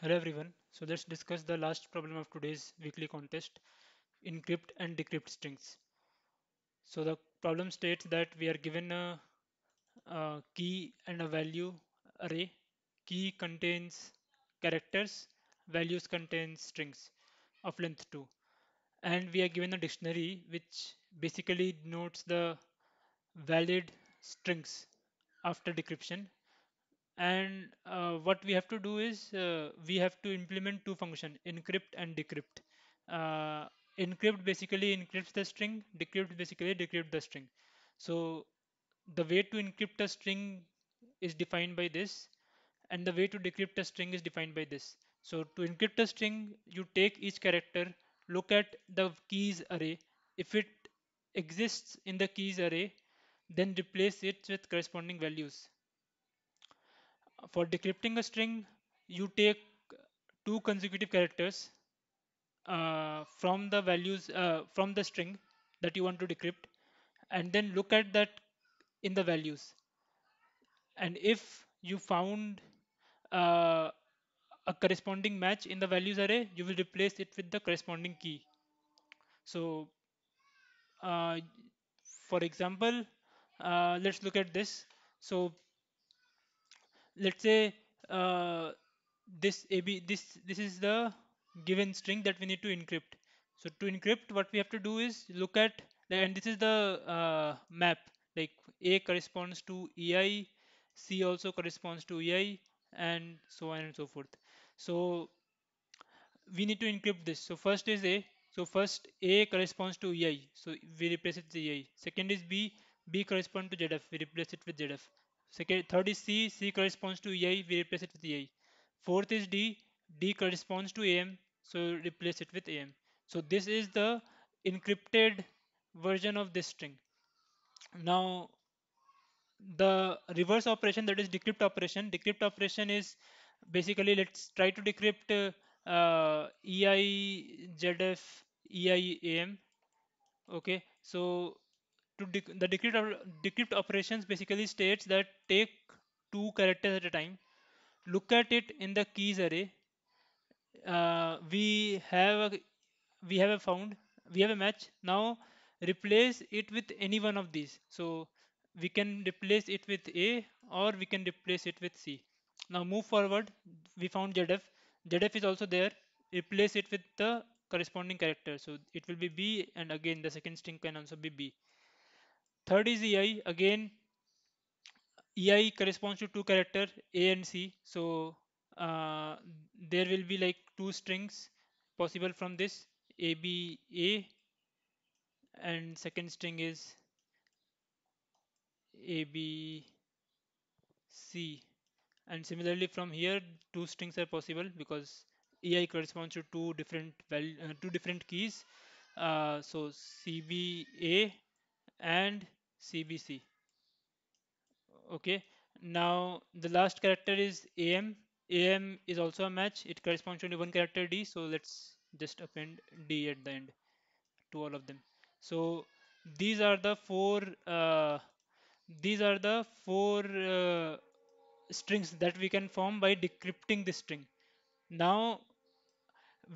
Hello everyone. So let's discuss the last problem of today's weekly contest, encrypt and decrypt strings. So the problem states that we are given a, a key and a value array. Key contains characters, values contains strings of length 2. And we are given a dictionary which basically denotes the valid strings after decryption and uh, what we have to do is uh, we have to implement two functions encrypt and decrypt. Uh, encrypt basically encrypts the string decrypt basically decrypt the string. So the way to encrypt a string is defined by this and the way to decrypt a string is defined by this. So to encrypt a string you take each character look at the keys array. If it exists in the keys array then replace it with corresponding values for decrypting a string, you take two consecutive characters uh, from the values uh, from the string that you want to decrypt, and then look at that in the values. And if you found uh, a corresponding match in the values array, you will replace it with the corresponding key. So, uh, for example, uh, let's look at this. So, let's say uh, this ab this this is the given string that we need to encrypt so to encrypt what we have to do is look at and this is the uh, map like a corresponds to ei c also corresponds to ei and so on and so forth so we need to encrypt this. So first is A. So first A corresponds to EI. So we replace it with EI. Second is B. B corresponds to ZF. We replace it with ZF. Second, third is C. C corresponds to EI. We replace it with EI. Fourth is D. D corresponds to AM. So replace it with AM. So this is the encrypted version of this string. Now the reverse operation that is decrypt operation decrypt operation is basically let's try to decrypt uh, uh, ei zf ei am okay so to the decrypt decrypt operations basically states that take two characters at a time. Look at it in the keys array. Uh, we have a, we have a found we have a match. Now replace it with any one of these. So we can replace it with a or we can replace it with c. Now move forward. We found zdf zdf is also there. Replace it with the corresponding character. So it will be b and again the second string can also be b third is ei again ei corresponds to two character a and c. So uh, there will be like two strings possible from this a b a. And second string is a b c. And similarly from here two strings are possible because ei corresponds to two different value uh, two different keys. Uh, so cba and cbc okay. Now the last character is am am is also a match. It corresponds to one character d. So let's just append d at the end to all of them. So these are the four uh, these are the four uh, strings that we can form by decrypting this string. Now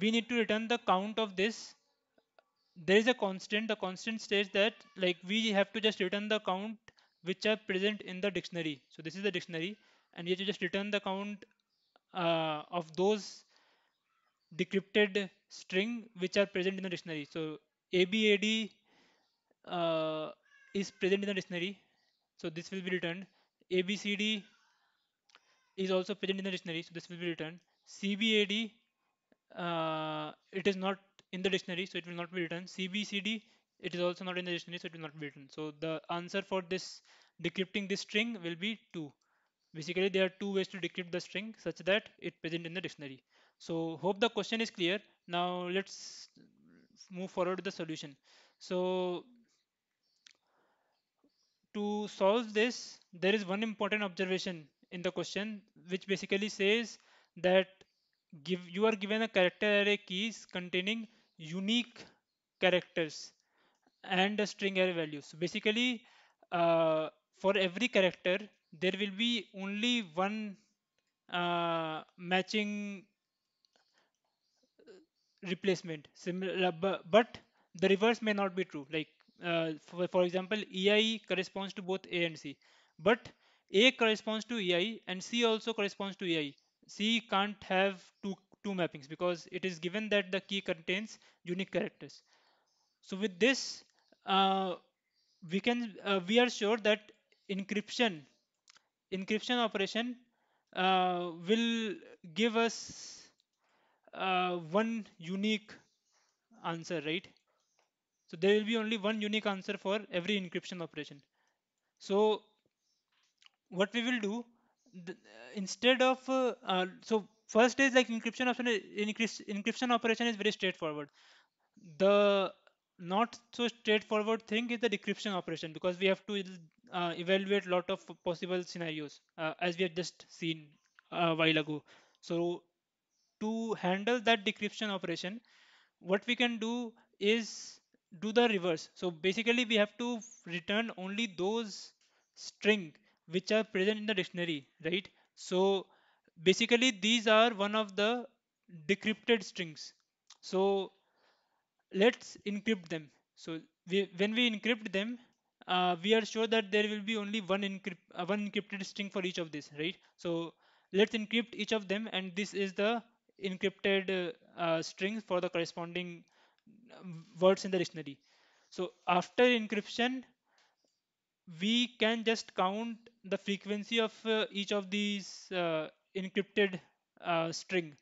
we need to return the count of this there is a constant the constant states that like we have to just return the count which are present in the dictionary. So this is the dictionary and we have to just return the count uh, of those decrypted string which are present in the dictionary. So abad uh, is present in the dictionary. So this will be returned. Abcd is also present in the dictionary. So this will be returned. Cbad uh, it is not in the dictionary so it will not be written. Cbcd it is also not in the dictionary so it will not be written. So the answer for this decrypting this string will be 2 basically there are two ways to decrypt the string such that it present in the dictionary. So hope the question is clear. Now let's move forward to the solution. So to solve this there is one important observation in the question which basically says that give you are given a character array keys containing unique characters and a string array value so basically uh, for every character there will be only one uh, matching replacement. Similar but the reverse may not be true. Like uh, for, for example ei corresponds to both a and c but a corresponds to ei and c also corresponds to ei c can't have two two mappings because it is given that the key contains unique characters so with this uh, we can uh, we are sure that encryption encryption operation uh, will give us uh, one unique answer, right? So there will be only one unique answer for every encryption operation. So what we will do instead of uh, uh, so first is like encryption option encryption, operation is very straightforward. The not so straightforward thing is the decryption operation because we have to uh, evaluate lot of possible scenarios uh, as we have just seen a while ago. So to handle that decryption operation what we can do is do the reverse so basically we have to return only those string which are present in the dictionary right so basically these are one of the decrypted strings. So let's encrypt them. So we, when we encrypt them uh, we are sure that there will be only one encrypt uh, one encrypted string for each of this right? So let's encrypt each of them and this is the encrypted uh, uh, string for the corresponding um, words in the dictionary. So after encryption we can just count the frequency of uh, each of these uh, encrypted uh, string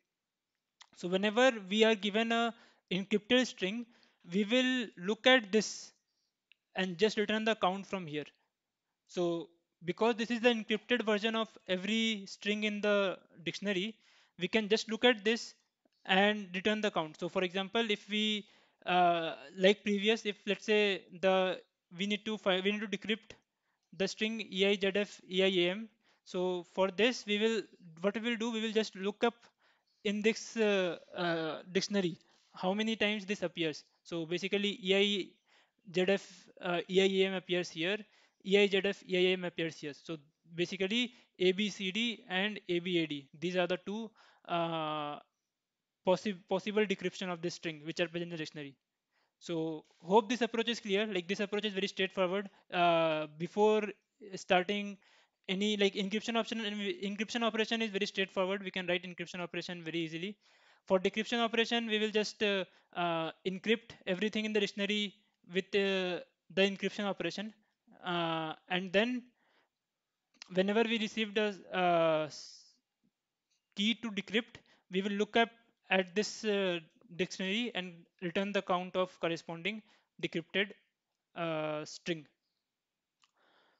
so whenever we are given a encrypted string, we will look at this and just return the count from here. So because this is the encrypted version of every string in the dictionary, we can just look at this and return the count. So for example, if we uh, like previous, if let's say the we need to we need to decrypt the string EIZF EIAM. So for this, we will what we will do, we will just look up in this uh, uh, dictionary how many times this appears. So basically EIZF uh, EIAM appears here, EIZF EIAM appears here. So basically ABCD and ABAD. These are the two uh, possi possible decryption of this string which are present in the dictionary. So hope this approach is clear. Like this approach is very straightforward. Uh, before starting any like encryption option and encryption operation is very straightforward. We can write encryption operation very easily. For decryption operation, we will just uh, uh, encrypt everything in the dictionary with uh, the encryption operation, uh, and then whenever we received a uh, key to decrypt, we will look up at this uh, dictionary and return the count of corresponding decrypted string.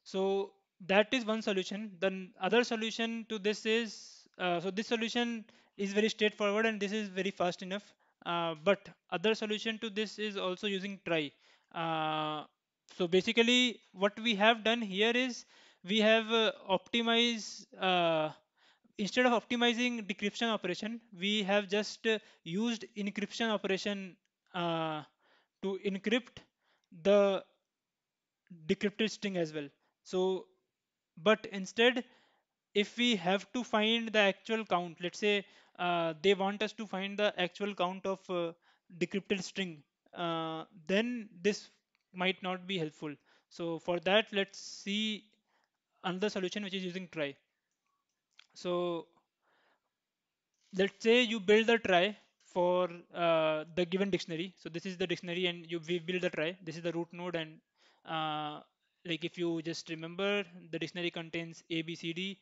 So that is one solution. The other solution to this is, uh, so this solution is very straightforward and this is very fast enough. Uh, but other solution to this is also using trie. Uh, so basically what we have done here is we have uh, optimized uh, instead of optimizing decryption operation we have just uh, used encryption operation to encrypt the decrypted string as well so but instead if we have to find the actual count let's say uh, they want us to find the actual count of uh, decrypted string uh, then this might not be helpful. So for that let's see another solution which is using trie. So let's say you build the trie for uh, the given dictionary. So this is the dictionary and you we build the trie. This is the root node and uh, like if you just remember the dictionary contains a b c d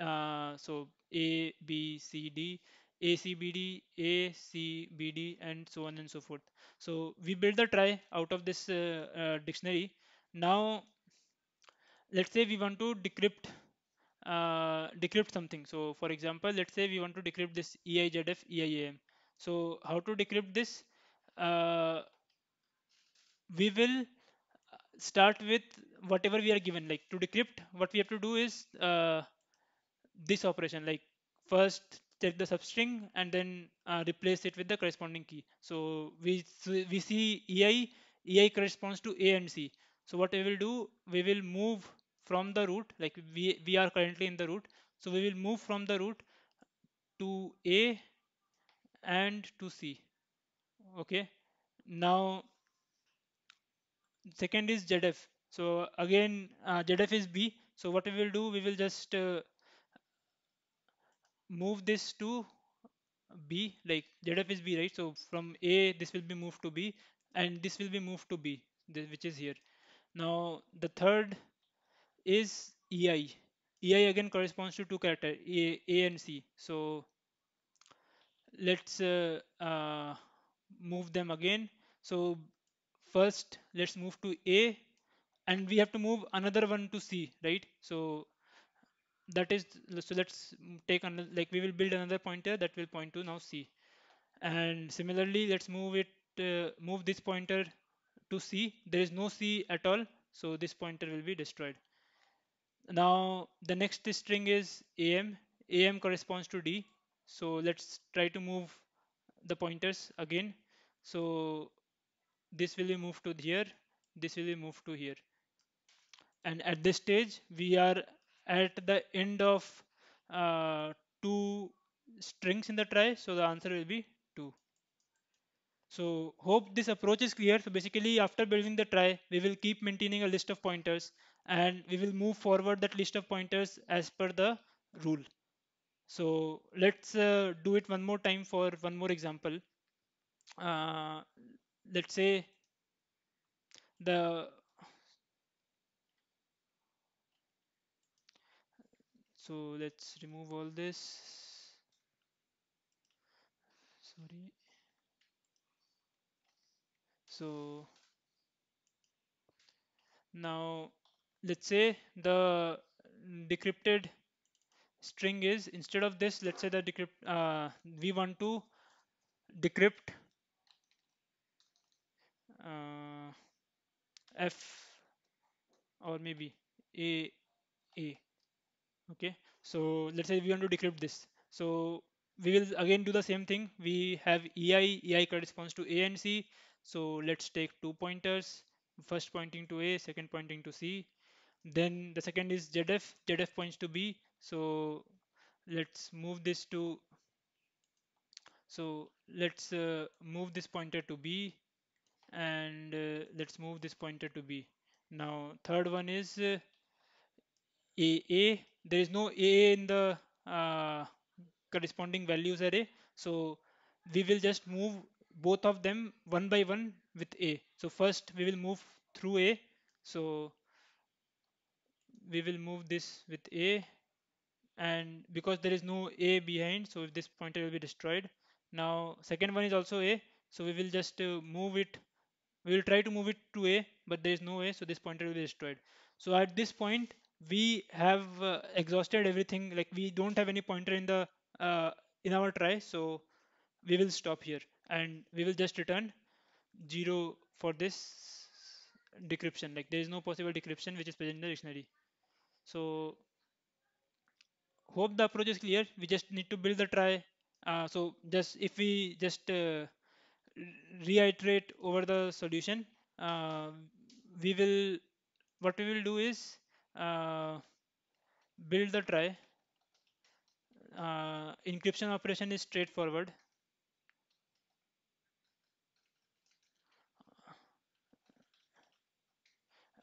uh, so a b c d a c b d a c b d and so on and so forth. So we build the trie out of this uh, uh, dictionary. Now let's say we want to decrypt uh, decrypt something. So for example let's say we want to decrypt this EIZF EIAM so how to decrypt this? Uh, we will start with whatever we are given. Like to decrypt what we have to do is uh, this operation. Like first check the substring and then uh, replace it with the corresponding key. So we we see ei ei corresponds to a and c. So what we will do we will move from the root like we we are currently in the root. So we will move from the root to a and to c. Okay? Now second is zdf so again uh, zdf is b. So what we will do we will just uh, move this to b. Like zdf is b right? So from a this will be moved to b and this will be moved to b which is here. Now the third is ei ei again corresponds to two character a, a and c. So let's uh, uh, move them again. So first let's move to a and we have to move another one to c right? So that is so let's take another like we will build another pointer that will point to now c. And similarly let's move it uh, move this pointer to c. There is no c at all so this pointer will be destroyed. Now the next string is am am corresponds to d. So let's try to move the pointers again. So this will be moved to here this will be moved to here. And at this stage we are at the end of uh, two strings in the trie so the answer will be 2 so hope this approach is clear. So basically after building the trie we will keep maintaining a list of pointers and we will move forward that list of pointers as per the rule. So let's uh, do it one more time for one more example. Uh, let's say the so let's remove all this. Sorry. So now let's say the decrypted string is instead of this let's say the decrypt uh, we want to decrypt f or maybe a a okay? So let's say we want to decrypt this. So we will again do the same thing. We have ei ei corresponds to a and c. So let's take two pointers. First pointing to a second pointing to c. Then the second is zdf zdf points to b. So let's move this to so let's uh, move this pointer to b and uh, let's move this pointer to b. Now third one is uh, a there is no a in the uh, corresponding values array. So we will just move both of them one by one with a. So first we will move through a. So we will move this with a. And because there is no a behind so if this pointer will be destroyed. Now second one is also a. So we will just uh, move it we will try to move it to a but there is no a so this pointer will be destroyed. So at this point we have uh, exhausted everything like we don't have any pointer in the uh, in our trie so we will stop here. And we will just return 0 for this decryption. Like there is no possible decryption which is present in the dictionary. So hope the approach is clear. We just need to build the trie uh, so just if we just uh, reiterate over the solution. Uh, we will what we will do is uh, build the trie uh, encryption operation is straightforward.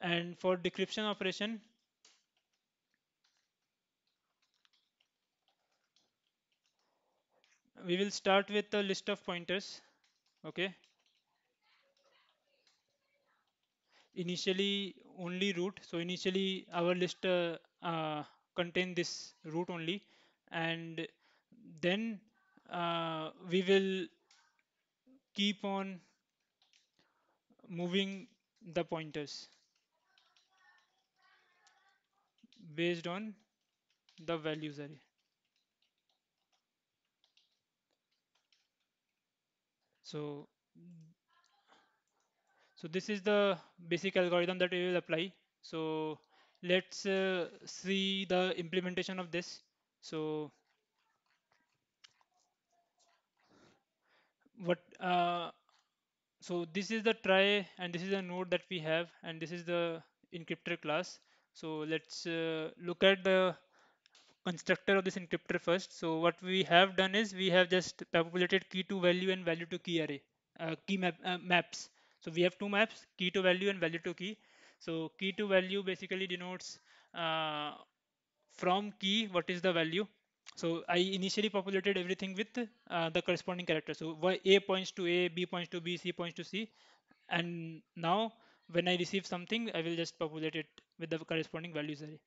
And for decryption operation we will start with a list of pointers okay. Initially only root so initially our list uh, uh, contain this root only. And then uh, we will keep on moving the pointers. Based on the values array so so this is the basic algorithm that we will apply. So let's uh, see the implementation of this. So what uh, so this is the trie and this is the node that we have and this is the encryptor class. So let's uh, look at the constructor of this encryptor first so what we have done is we have just populated key to value and value to key array uh, key map uh, maps. So we have two maps, key to value and value to key. So key to value basically denotes uh, from key what is the value. So I initially populated everything with uh, the corresponding character. So A points to A, B points to B, C points to C, and now when I receive something, I will just populate it with the corresponding values array.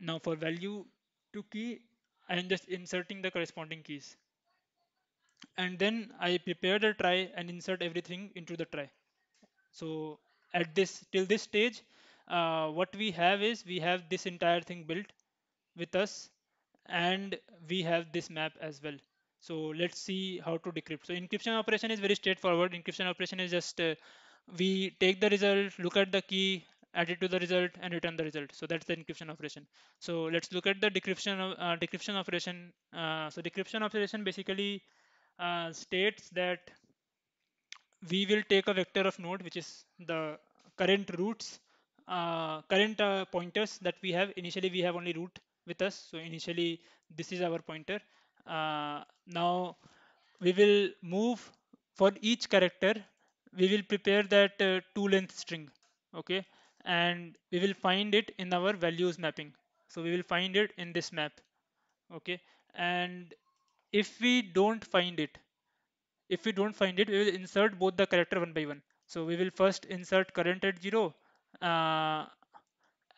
Now for value to key, and just inserting the corresponding keys and then I prepare the trie and insert everything into the trie. So at this till this stage, uh, what we have is we have this entire thing built with us, and we have this map as well. So let's see how to decrypt. So encryption operation is very straightforward. Encryption operation is just uh, we take the result, look at the key, add it to the result, and return the result. So that's the encryption operation. So let's look at the decryption uh, decryption operation. Uh, so decryption operation basically uh, states that we will take a vector of node which is the current roots uh, current uh, pointers that we have initially we have only root with us so initially this is our pointer uh, now we will move for each character we will prepare that two length string okay and we will find it in our values mapping. So we will find it in this map okay? And if we don't find it if we don't find it we will insert both the character one by one. So we will first insert current at 0 uh,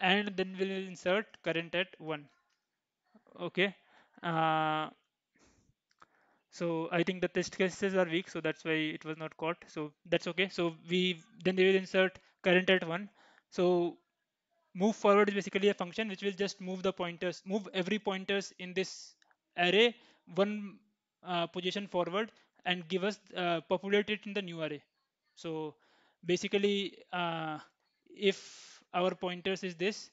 and then we will insert current at 1 okay? Uh, so i think the test cases are weak so that's why it was not caught. So that's okay. So we then we will insert current at 1 so move forward is basically a function which will just move the pointers move every pointers in this array one uh, position forward and give us uh, populate it in the new array. So basically uh, if our pointers is this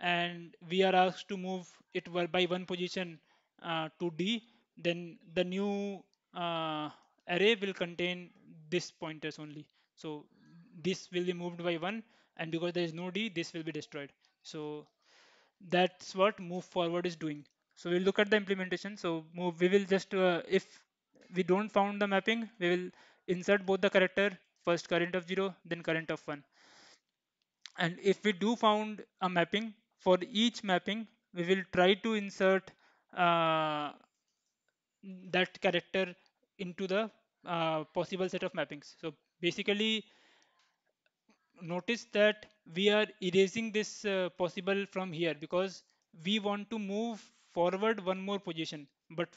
and we are asked to move it by one position uh, to d then the new uh, array will contain this pointers only. So this will be moved by one and because there is no d this will be destroyed. So that's what move forward is doing. So we'll look at the implementation. So move we will just uh, if we don't found the mapping we will insert both the character first current of 0 then current of 1 and if we do found a mapping for each mapping we will try to insert uh, that character into the uh, possible set of mappings. So basically notice that we are erasing this uh, possible from here because we want to move forward one more position. But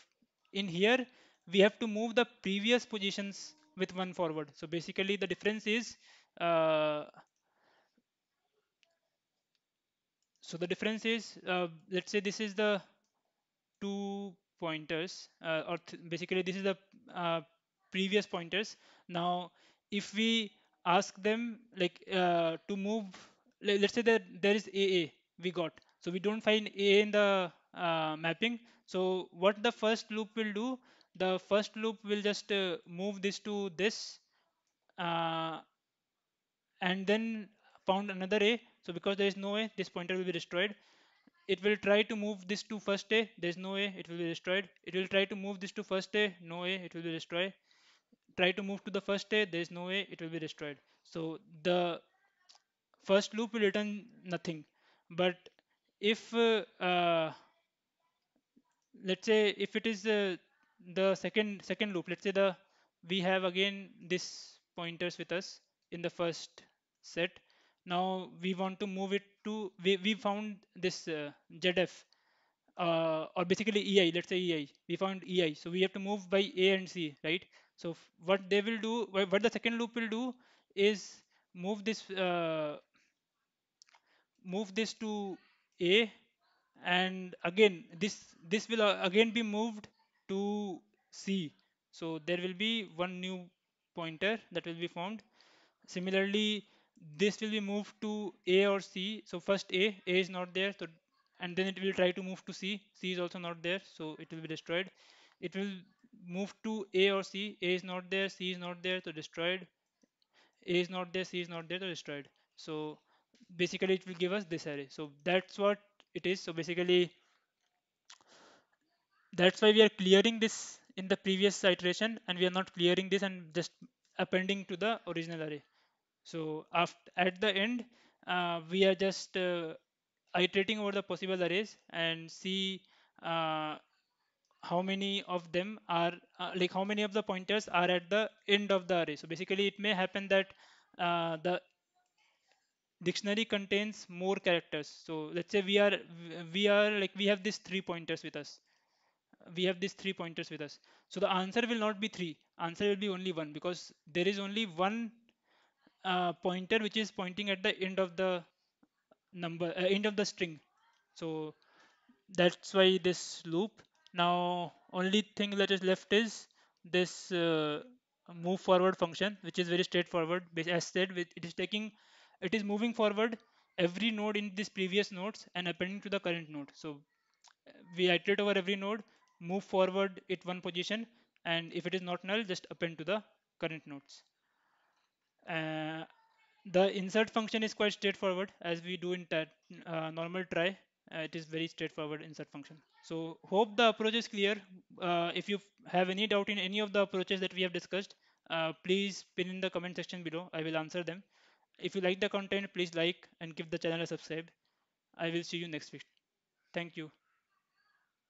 in here we have to move the previous positions with one forward. So basically the difference is uh, so the difference is uh, let's say this is the two pointers uh, or basically this is the uh, previous pointers. Now if we ask them like uh, to move let, us say that there is aa we got. So we don't find a in the uh, mapping. So what the first loop will do? The first loop will just uh, move this to this uh, and then found another a. So because there is no a this pointer will be destroyed. It will try to move this to first a. There is no a it will be destroyed. It will try to move this to first a. No a it will be destroyed try to move to the first state there is no way it will be destroyed. So the first loop will return nothing. But if uh, uh, let's say if it is uh, the second second loop let's say the we have again this pointers with us in the first set. Now we want to move it to we, we found this uh, zdf uh, or basically ei let's say ei we found ei so we have to move by a and c right so what they will do, what the second loop will do is move this uh, move this to A, and again this this will uh, again be moved to C. So there will be one new pointer that will be formed. Similarly, this will be moved to A or C. So first A, A is not there, so and then it will try to move to C. C is also not there, so it will be destroyed. It will move to A or C. A is not there, C is not there, so destroyed. A is not there, C is not there, so destroyed. So basically it will give us this array. So that's what it is. So basically that's why we are clearing this in the previous iteration and we are not clearing this and just appending to the original array. So after, at the end, uh, we are just uh, iterating over the possible arrays and see uh, how many of them are uh, like how many of the pointers are at the end of the array. So basically, it may happen that uh, the dictionary contains more characters. So let's say we are we are like we have these three pointers with us. We have these three pointers with us. So the answer will not be three. Answer will be only one because there is only one uh, pointer which is pointing at the end of the number uh, end of the string. So that's why this loop. Now only thing that is left is this uh, move forward function, which is very straightforward. As said, it is taking, it is moving forward every node in this previous nodes and appending to the current node. So we iterate over every node, move forward it one position, and if it is not null, just append to the current nodes. Uh, the insert function is quite straightforward as we do in uh, normal trie. Uh, it is very straightforward insert function. So hope the approach is clear. Uh, if you have any doubt in any of the approaches that we have discussed, uh, please pin in the comment section below. I will answer them. If you like the content, please like and give the channel a subscribe. I will see you next week. Thank you.